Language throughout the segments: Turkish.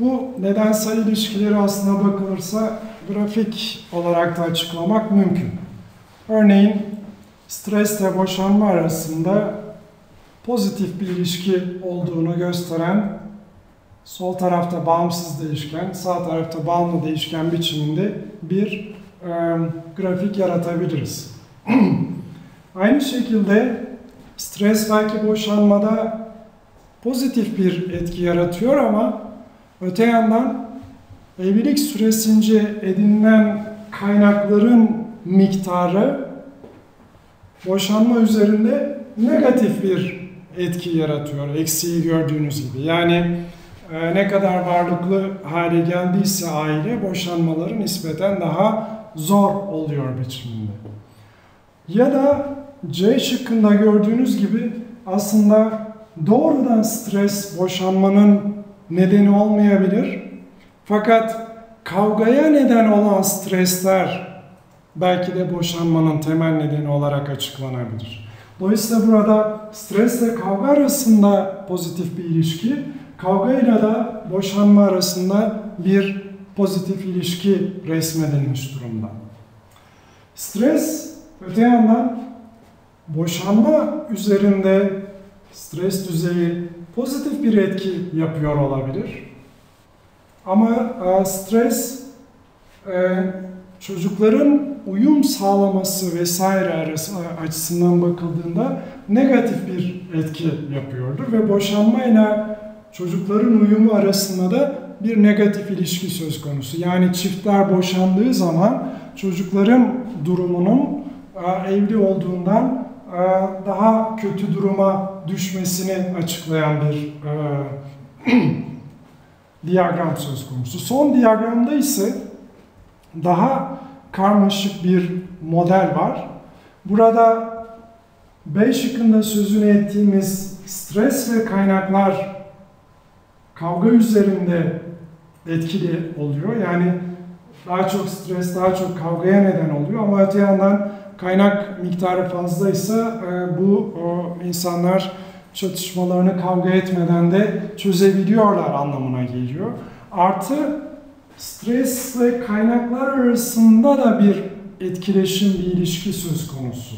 Bu nedensel ilişkileri aslına bakılırsa grafik olarak da açıklamak mümkün. Örneğin stresle boşanma arasında pozitif bir ilişki olduğunu gösteren sol tarafta bağımsız değişken, sağ tarafta bağımlı değişken biçiminde bir e, grafik yaratabiliriz. Aynı şekilde stres belki boşanmada pozitif bir etki yaratıyor ama öte yandan evlilik süresince edinilen kaynakların miktarı boşanma üzerinde negatif bir etki yaratıyor. Eksiği gördüğünüz gibi. Yani e, ne kadar varlıklı hale geldiyse aile boşanmaları nispeten daha zor oluyor biçiminde. Ya da C şıkkında gördüğünüz gibi aslında doğrudan stres boşanmanın nedeni olmayabilir. Fakat kavgaya neden olan stresler belki de boşanmanın temel nedeni olarak açıklanabilir. Dolayısıyla burada stresle kavga arasında pozitif bir ilişki, kavgayla da boşanma arasında bir pozitif ilişki resmedilmiş durumda. Stres öte yandan boşanma üzerinde stres düzeyi pozitif bir etki yapıyor olabilir. Ama e, stres e, çocukların uyum sağlaması vesaire arası, açısından bakıldığında negatif bir etki yapıyordur ve boşanmayla çocukların uyumu arasında da bir negatif ilişki söz konusu. Yani çiftler boşandığı zaman çocukların durumunun e, evli olduğundan e, daha kötü duruma düşmesini açıklayan bir e, diyagram söz konusu. Son diyagramda ise daha karmaşık bir model var. Burada B şıkkında sözünü ettiğimiz stres ve kaynaklar kavga üzerinde etkili oluyor. Yani daha çok stres, daha çok kavgaya neden oluyor ama öte yandan kaynak miktarı fazlaysa e, bu insanlar çatışmalarını kavga etmeden de çözebiliyorlar anlamına geliyor. Artı stres ve kaynaklar arasında da bir etkileşim, bir ilişki söz konusu.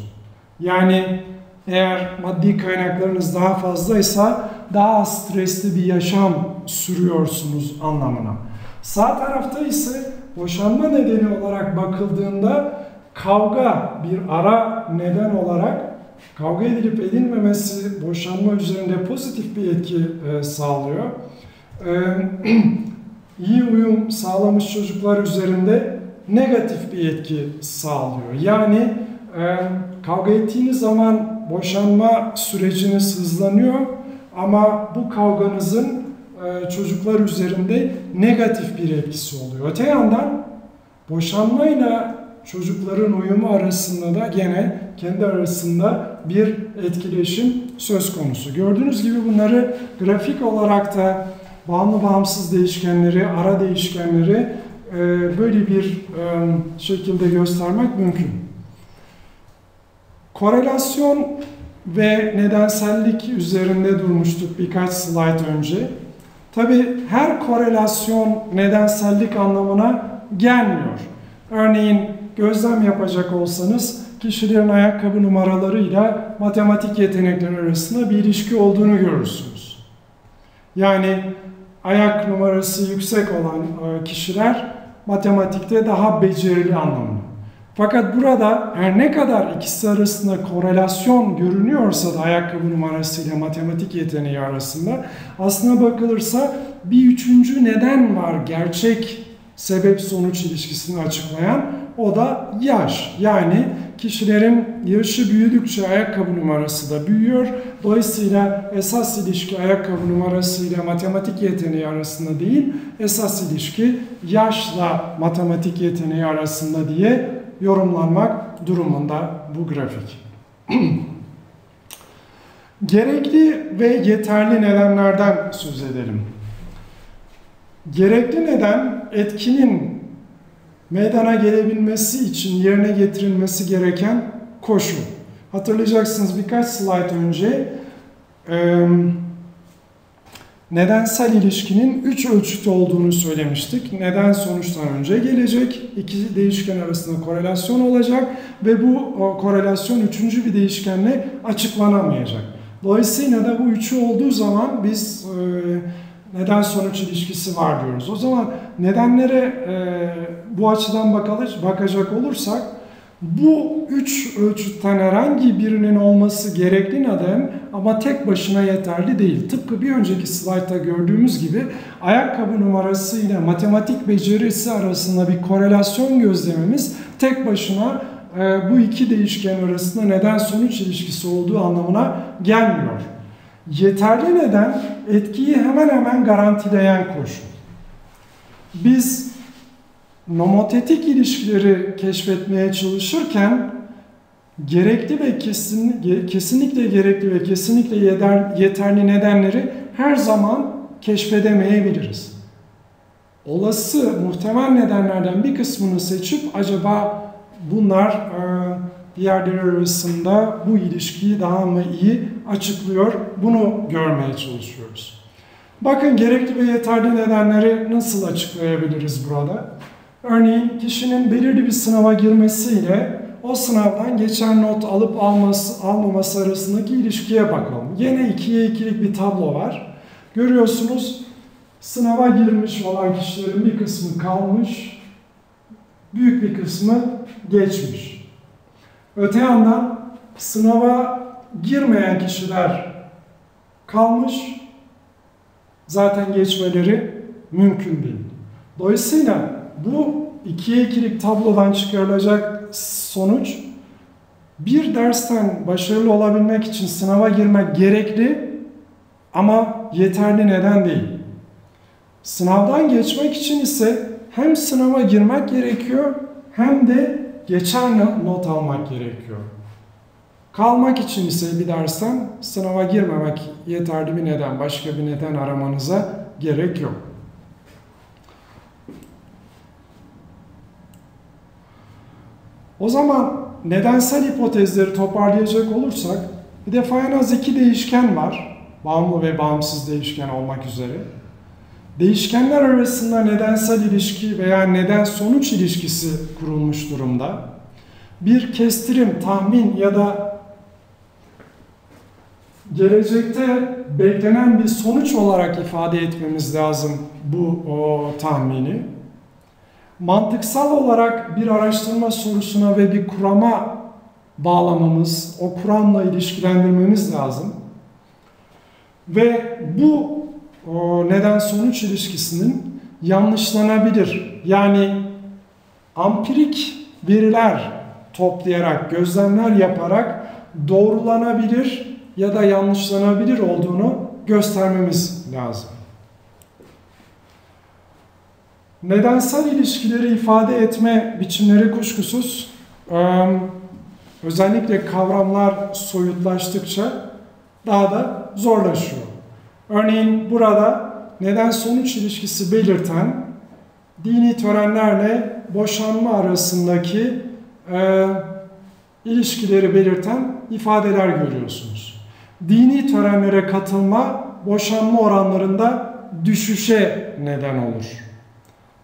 Yani eğer maddi kaynaklarınız daha fazlaysa daha stresli bir yaşam sürüyorsunuz anlamına. Sağ tarafta ise boşanma nedeni olarak bakıldığında kavga bir ara neden olarak kavga edilip edilmemesi boşanma üzerinde pozitif bir etki e, sağlıyor. E, iyi uyum sağlamış çocuklar üzerinde negatif bir etki sağlıyor. Yani e, kavga ettiğiniz zaman boşanma süreciniz hızlanıyor ama bu kavganızın e, çocuklar üzerinde negatif bir etkisi oluyor. Öte yandan boşanmayla çocukların uyumu arasında da gene kendi arasında bir etkileşim söz konusu. Gördüğünüz gibi bunları grafik olarak da bağımlı bağımsız değişkenleri, ara değişkenleri e, böyle bir e, şekilde göstermek mümkün. Korelasyon ve nedensellik üzerinde durmuştuk birkaç slide önce. Tabi her korelasyon nedensellik anlamına gelmiyor. Örneğin gözlem yapacak olsanız kişilerin ayakkabı numaralarıyla matematik yetenekleri arasında bir ilişki olduğunu görürsünüz. Yani ayak numarası yüksek olan e, kişiler matematikte daha becerili anlamında. Fakat burada her ne kadar ikisi arasında korelasyon görünüyorsa da ayakkabı numarası ile matematik yeteneği arasında aslına bakılırsa bir üçüncü neden var gerçek sebep-sonuç ilişkisini açıklayan o da yaş. Yani kişilerin yaşı büyüdükçe ayakkabı numarası da büyüyor. Dolayısıyla esas ilişki ayakkabı numarası ile matematik yeteneği arasında değil, esas ilişki yaşla matematik yeteneği arasında diye yorumlanmak durumunda bu grafik. Gerekli ve yeterli nedenlerden söz edelim. Gerekli neden etkinin meydana gelebilmesi için yerine getirilmesi gereken koşul. Hatırlayacaksınız birkaç slide önce nedensel ilişkinin üç ölçüt olduğunu söylemiştik. Neden sonuçtan önce gelecek, iki değişken arasında korelasyon olacak ve bu korelasyon üçüncü bir değişkenle açıklanamayacak. Dolayısıyla da bu üçü olduğu zaman biz e, neden sonuç ilişkisi var diyoruz. O zaman nedenlere e, bu açıdan bakalım, bakacak olursak bu üç ölçütten herhangi birinin olması gerekli neden ama tek başına yeterli değil. Tıpkı bir önceki slaytta gördüğümüz gibi ayakkabı numarası ile matematik becerisi arasında bir korelasyon gözlememiz tek başına e, bu iki değişken arasında neden sonuç ilişkisi olduğu anlamına gelmiyor. Yeterli neden etkiyi hemen hemen garantileyen koşul. Biz nomotetik ilişkileri keşfetmeye çalışırken gerekli ve kesin, kesinlikle gerekli ve kesinlikle yeterli nedenleri her zaman keşfedemeyebiliriz. Olası muhtemel nedenlerden bir kısmını seçip acaba bunlar e, diğerleri arasında bu ilişkiyi daha mı iyi açıklıyor bunu görmeye çalışıyoruz. Bakın gerekli ve yeterli nedenleri nasıl açıklayabiliriz burada? Örneğin kişinin belirli bir sınava girmesiyle o sınavdan geçen not alıp alması, almaması arasındaki ilişkiye bakalım. Yine 2'ye 2'lik bir tablo var. Görüyorsunuz sınava girmiş olan kişilerin bir kısmı kalmış, büyük bir kısmı geçmiş. Öte yandan sınava girmeyen kişiler kalmış, zaten geçmeleri mümkün değil. Dolayısıyla bu ikiye ikilik tablodan çıkarılacak sonuç bir dersten başarılı olabilmek için sınava girmek gerekli ama yeterli neden değil. Sınavdan geçmek için ise hem sınava girmek gerekiyor hem de geçen not almak gerekiyor. Kalmak için ise bir dersten sınava girmemek yeterli bir neden, başka bir neden aramanıza gerek yok. O zaman nedensel hipotezleri toparlayacak olursak bir defa en az iki değişken var. Bağımlı ve bağımsız değişken olmak üzere. Değişkenler arasında nedensel ilişki veya neden-sonuç ilişkisi kurulmuş durumda. Bir kestirim, tahmin ya da gelecekte beklenen bir sonuç olarak ifade etmemiz lazım bu o, tahmini mantıksal olarak bir araştırma sorusuna ve bir kurama bağlamamız, o kuramla ilişkilendirmemiz lazım. Ve bu neden-sonuç ilişkisinin yanlışlanabilir. Yani ampirik veriler toplayarak, gözlemler yaparak doğrulanabilir ya da yanlışlanabilir olduğunu göstermemiz lazım. Nedensel ilişkileri ifade etme biçimleri kuşkusuz özellikle kavramlar soyutlaştıkça daha da zorlaşıyor. Örneğin burada neden-sonuç ilişkisi belirten dini törenlerle boşanma arasındaki e, ilişkileri belirten ifadeler görüyorsunuz. Dini törenlere katılma boşanma oranlarında düşüşe neden olur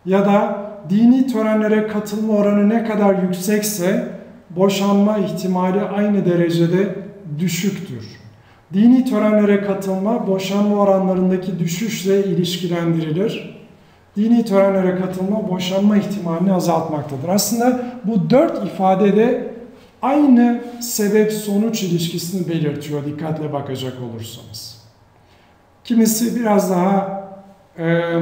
ya da dini törenlere katılma oranı ne kadar yüksekse boşanma ihtimali aynı derecede düşüktür. Dini törenlere katılma boşanma oranlarındaki düşüşle ilişkilendirilir. Dini törenlere katılma boşanma ihtimalini azaltmaktadır. Aslında bu dört ifadede aynı sebep-sonuç ilişkisini belirtiyor dikkatle bakacak olursanız. Kimisi biraz daha e,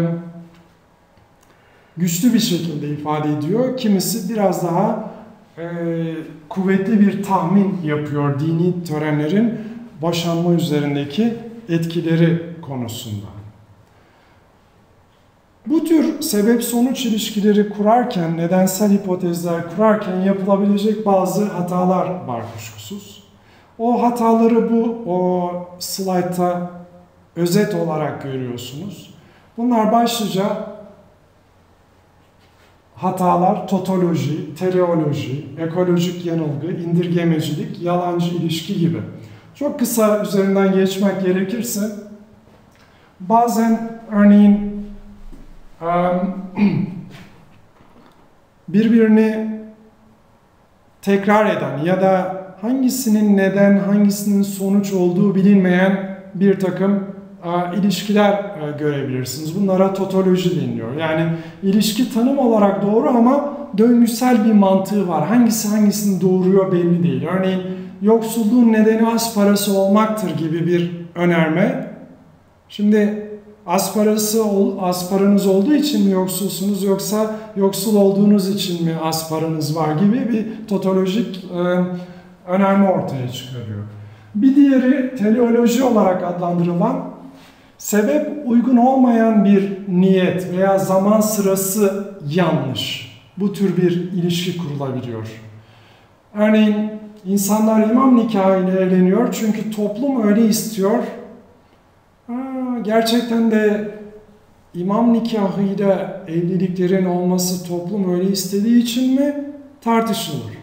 güçlü bir şekilde ifade ediyor. Kimisi biraz daha e, kuvvetli bir tahmin yapıyor dini törenlerin boşanma üzerindeki etkileri konusunda. Bu tür sebep-sonuç ilişkileri kurarken, nedensel hipotezler kurarken yapılabilecek bazı hatalar var kuşkusuz. O hataları bu o slaytta özet olarak görüyorsunuz. Bunlar başlıca hatalar totoloji, teleoloji, ekolojik yanılgı, indirgemecilik, yalancı ilişki gibi. Çok kısa üzerinden geçmek gerekirse Bazen örneğin birbirini tekrar eden ya da hangisinin neden, hangisinin sonuç olduğu bilinmeyen bir takım ilişkiler görebilirsiniz. Bunlara totoloji deniliyor. Yani ilişki tanım olarak doğru ama döngüsel bir mantığı var. Hangisi hangisini doğuruyor belli değil. Örneğin yoksulluğun nedeni az parası olmaktır gibi bir önerme. Şimdi az parası az paranız olduğu için mi yoksulsunuz yoksa yoksul olduğunuz için mi az paranız var gibi bir totolojik e, önerme ortaya çıkarıyor. Bir diğeri teleoloji olarak adlandırılan sebep uygun olmayan bir niyet veya zaman sırası yanlış. Bu tür bir ilişki kurulabiliyor. Örneğin insanlar imam nikahıyla evleniyor çünkü toplum öyle istiyor. Aa, gerçekten de imam nikahıyla evliliklerin olması toplum öyle istediği için mi tartışılır.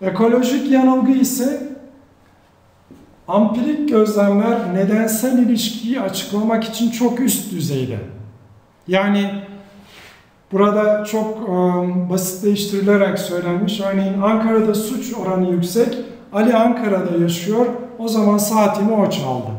Ekolojik yanılgı ise ampirik gözlemler nedensel ilişkiyi açıklamak için çok üst düzeyde. Yani burada çok um, basitleştirilerek söylenmiş. Örneğin Ankara'da suç oranı yüksek. Ali Ankara'da yaşıyor. O zaman saatimi o çaldı.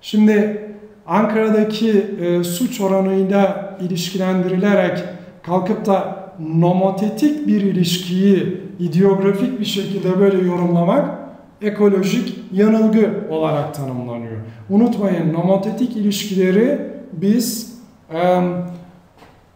Şimdi Ankara'daki e, suç oranıyla ilişkilendirilerek kalkıp da nomotetik bir ilişkiyi ideografik bir şekilde böyle yorumlamak ekolojik yanılgı olarak tanımlanıyor. Unutmayın nomotetik ilişkileri biz e,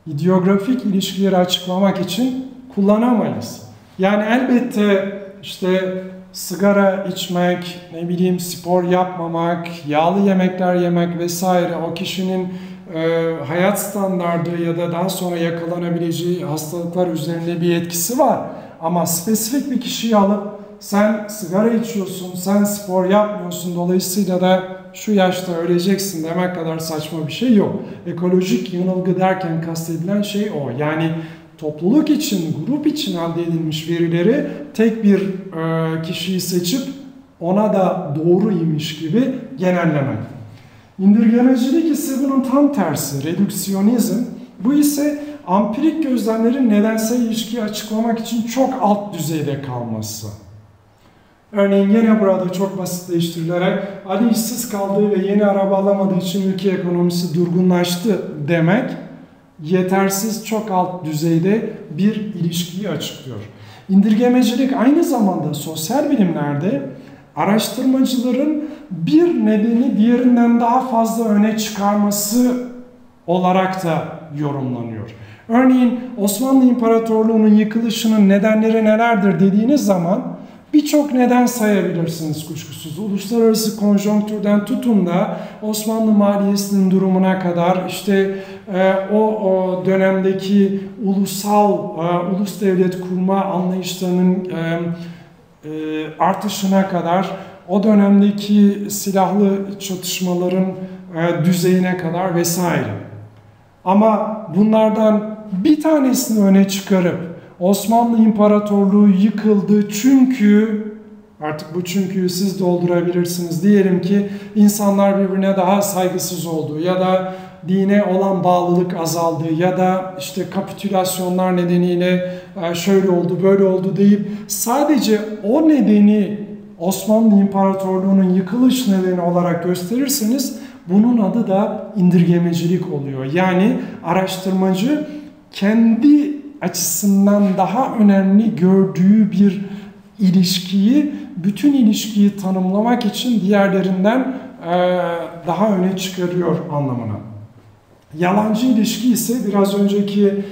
ideografik ilişkileri açıklamak için kullanamayız. Yani elbette işte sigara içmek, ne bileyim spor yapmamak, yağlı yemekler yemek vesaire o kişinin e, hayat standardı ya da daha sonra yakalanabileceği hastalıklar üzerinde bir etkisi var. Ama spesifik bir kişiyi alıp sen sigara içiyorsun, sen spor yapmıyorsun dolayısıyla da şu yaşta öleceksin demek kadar saçma bir şey yok. Ekolojik yanılgı derken kastedilen şey o. Yani topluluk için, grup için elde edilmiş verileri tek bir e, kişiyi seçip ona da doğru imiş gibi genellemek. İndirgemecilik ise bunun tam tersi, redüksiyonizm. Bu ise ampirik gözlemlerin nedensel ilişkiyi açıklamak için çok alt düzeyde kalması. Örneğin yine burada çok basitleştirilerek Ali işsiz kaldığı ve yeni araba alamadığı için ülke ekonomisi durgunlaştı demek yetersiz çok alt düzeyde bir ilişkiyi açıklıyor. İndirgemecilik aynı zamanda sosyal bilimlerde araştırmacıların bir nedeni diğerinden daha fazla öne çıkarması olarak da yorumlanıyor. Örneğin Osmanlı İmparatorluğu'nun yıkılışının nedenleri nelerdir dediğiniz zaman Birçok neden sayabilirsiniz kuşkusuz. Uluslararası konjonktürden tutun da Osmanlı maliyesinin durumuna kadar işte e, o, o dönemdeki ulusal, e, ulus devlet kurma anlayışlarının e, e, artışına kadar o dönemdeki silahlı çatışmaların e, düzeyine kadar vesaire. Ama bunlardan bir tanesini öne çıkarıp Osmanlı İmparatorluğu yıkıldı çünkü artık bu çünküyü siz doldurabilirsiniz. Diyelim ki insanlar birbirine daha saygısız oldu ya da dine olan bağlılık azaldı ya da işte kapitülasyonlar nedeniyle e, şöyle oldu böyle oldu deyip sadece o nedeni Osmanlı İmparatorluğu'nun yıkılış nedeni olarak gösterirseniz bunun adı da indirgemecilik oluyor. Yani araştırmacı kendi açısından daha önemli gördüğü bir ilişkiyi, bütün ilişkiyi tanımlamak için diğerlerinden daha öne çıkarıyor anlamına. Yalancı ilişki ise biraz önceki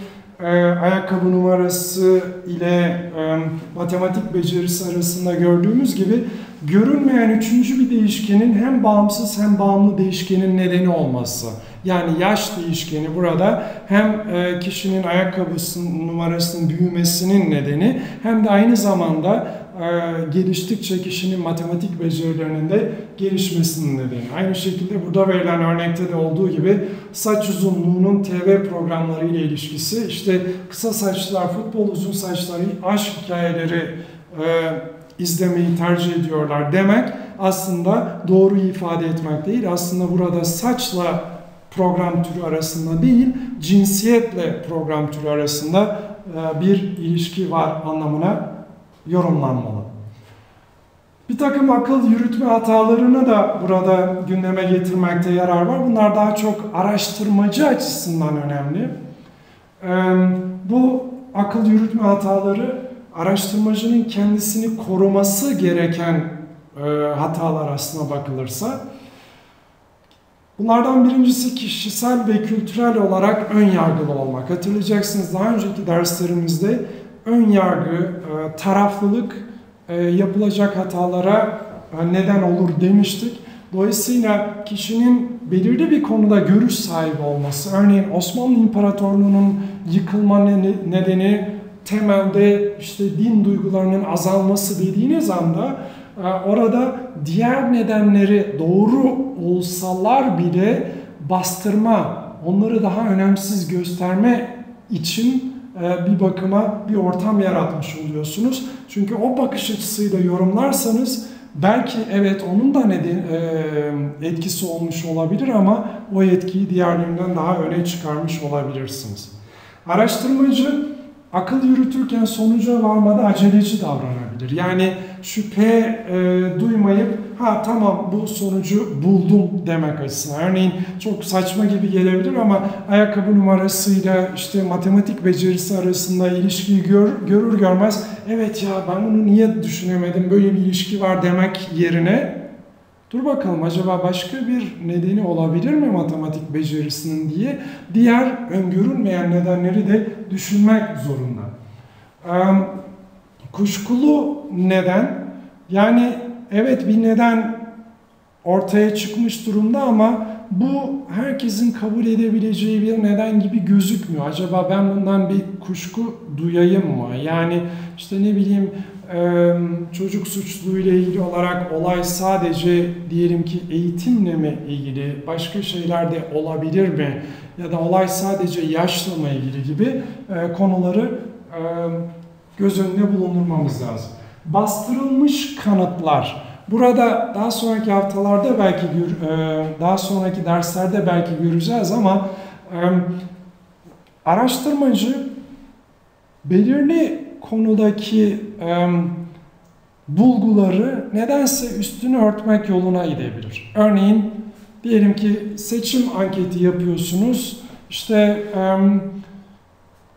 ayakkabı numarası ile matematik becerisi arasında gördüğümüz gibi görünmeyen üçüncü bir değişkenin hem bağımsız hem bağımlı değişkenin nedeni olması. Yani yaş değişkeni burada hem e, kişinin ayakkabısının numarasının büyümesinin nedeni hem de aynı zamanda e, geliştikçe kişinin matematik becerilerinin de gelişmesinin nedeni. Aynı şekilde burada verilen örnekte de olduğu gibi saç uzunluğunun TV programları ile ilişkisi işte kısa saçlar, futbol uzun saçları, aşk hikayeleri e, izlemeyi tercih ediyorlar demek aslında doğru ifade etmek değil. Aslında burada saçla program türü arasında değil, cinsiyetle program türü arasında e, bir ilişki var anlamına yorumlanmalı. Bir takım akıl yürütme hatalarını da burada gündeme getirmekte yarar var. Bunlar daha çok araştırmacı açısından önemli. Bu akıl yürütme hataları araştırmacının kendisini koruması gereken hatalar aslına bakılırsa. Bunlardan birincisi kişisel ve kültürel olarak ön yargılı olmak. Hatırlayacaksınız daha önceki derslerimizde ön yargı, taraflılık e, yapılacak hatalara e, neden olur demiştik. Dolayısıyla kişinin belirli bir konuda görüş sahibi olması, örneğin Osmanlı İmparatorluğu'nun yıkılma nedeni temelde işte din duygularının azalması dediğiniz anda e, orada diğer nedenleri doğru olsalar bile bastırma, onları daha önemsiz gösterme için e, bir bakıma bir ortam yaratmış oluyorsunuz. Çünkü o bakış açısıyla yorumlarsanız belki evet onun da neden, e, etkisi olmuş olabilir ama o etkiyi diğerlerinden daha öne çıkarmış olabilirsiniz. Araştırmacı akıl yürütürken sonuca varmada aceleci davranabilir. Yani şüphe e, duymayıp ha tamam bu sonucu buldum demek açısından. Örneğin çok saçma gibi gelebilir ama ayakkabı numarasıyla işte matematik becerisi arasında ilişkiyi gör, görür görmez evet ya ben bunu niye düşünemedim böyle bir ilişki var demek yerine dur bakalım acaba başka bir nedeni olabilir mi matematik becerisinin diye diğer öngörülmeyen nedenleri de düşünmek zorunda. Kuşkulu neden yani evet bir neden ortaya çıkmış durumda ama bu herkesin kabul edebileceği bir neden gibi gözükmüyor. Acaba ben bundan bir kuşku duyayım mı? Yani işte ne bileyim çocuk suçluğu ile ilgili olarak olay sadece diyelim ki eğitimle mi ilgili, başka şeyler de olabilir mi? Ya da olay sadece yaşla mı ilgili gibi konuları göz önüne bulundurmamız lazım. Bastırılmış kanıtlar. Burada daha sonraki haftalarda belki daha sonraki derslerde belki göreceğiz ama araştırmacı belirli konudaki e, bulguları nedense üstünü örtmek yoluna gidebilir. Örneğin diyelim ki seçim anketi yapıyorsunuz. İşte e,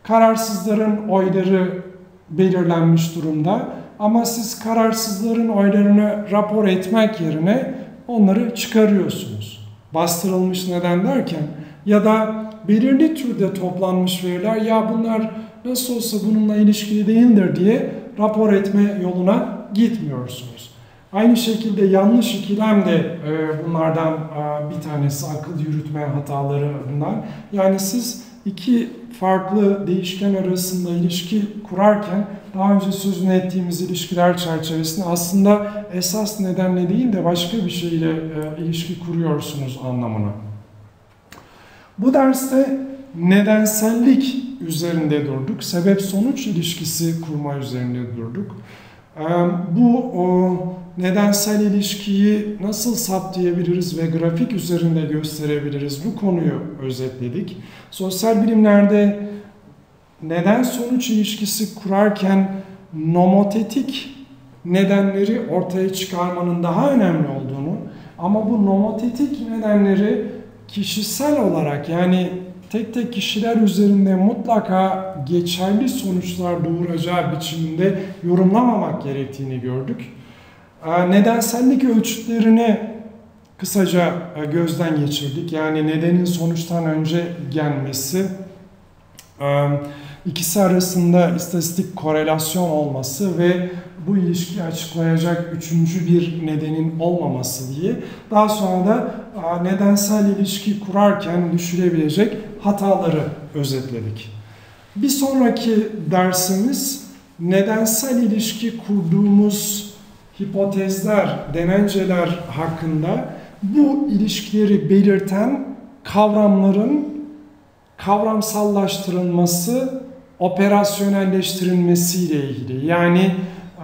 kararsızların oyları belirlenmiş durumda. Ama siz kararsızların oylarını rapor etmek yerine onları çıkarıyorsunuz. Bastırılmış neden derken ya da belirli türde toplanmış veriler ya bunlar nasıl olsa bununla ilişkili değildir diye rapor etme yoluna gitmiyorsunuz. Aynı şekilde yanlış ikilem de e, bunlardan e, bir tanesi akıl yürütme hatalarından. Yani siz iki farklı değişken arasında ilişki kurarken daha önce sözünü ettiğimiz ilişkiler çerçevesinde aslında esas nedenle değil de başka bir şeyle e, ilişki kuruyorsunuz anlamına. Bu derste nedensellik üzerinde durduk. Sebep-sonuç ilişkisi kurma üzerinde durduk. Bu o, nedensel ilişkiyi nasıl saptayabiliriz ve grafik üzerinde gösterebiliriz bu konuyu özetledik. Sosyal bilimlerde neden-sonuç ilişkisi kurarken nomotetik nedenleri ortaya çıkarmanın daha önemli olduğunu ama bu nomotetik nedenleri kişisel olarak yani tek tek kişiler üzerinde mutlaka geçerli sonuçlar doğuracağı biçimde yorumlamamak gerektiğini gördük. Nedensellik ölçütlerini kısaca e, gözden geçirdik. Yani nedenin sonuçtan önce gelmesi, e, ikisi arasında istatistik korelasyon olması ve bu ilişkiyi açıklayacak üçüncü bir nedenin olmaması diye daha sonra da e, nedensel ilişki kurarken düşülebilecek hataları özetledik. Bir sonraki dersimiz nedensel ilişki kurduğumuz hipotezler, denenceler hakkında bu ilişkileri belirten kavramların kavramsallaştırılması, operasyonelleştirilmesi ile ilgili. Yani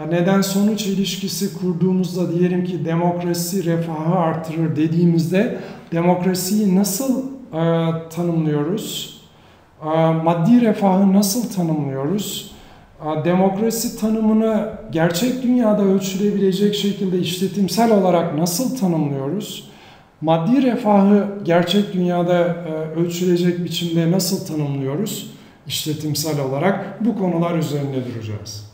neden sonuç ilişkisi kurduğumuzda diyelim ki demokrasi refahı artırır dediğimizde demokrasiyi nasıl e, tanımlıyoruz? E, maddi refahı nasıl tanımlıyoruz? Demokrasi tanımını gerçek dünyada ölçülebilecek şekilde işletimsel olarak nasıl tanımlıyoruz? Maddi refahı gerçek dünyada e, ölçülecek biçimde nasıl tanımlıyoruz? işletimsel olarak bu konular üzerinde duracağız.